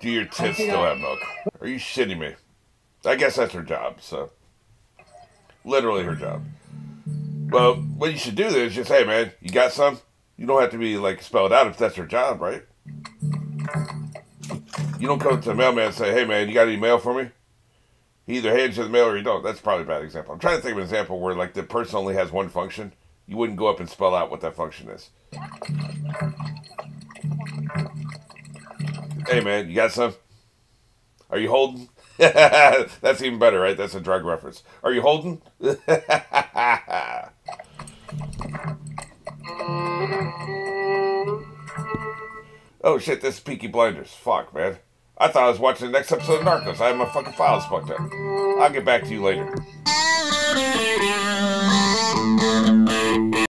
Do your tits still have milk? Are you shitting me? I guess that's her job, so. Literally her job. Well, what you should do is just, hey man, you got some? You don't have to be like spelled out if that's her job, right? You don't come to the mailman and say, hey man, you got any mail for me? He either hands you the mail or you don't. That's probably a bad example. I'm trying to think of an example where like the person only has one function. You wouldn't go up and spell out what that function is. Hey man, you got some? Are you holding? That's even better, right? That's a drug reference. Are you holding? oh shit, this is Peaky Blinders. Fuck, man. I thought I was watching the next episode of Narcos. I have my fucking files fucked up. I'll get back to you later.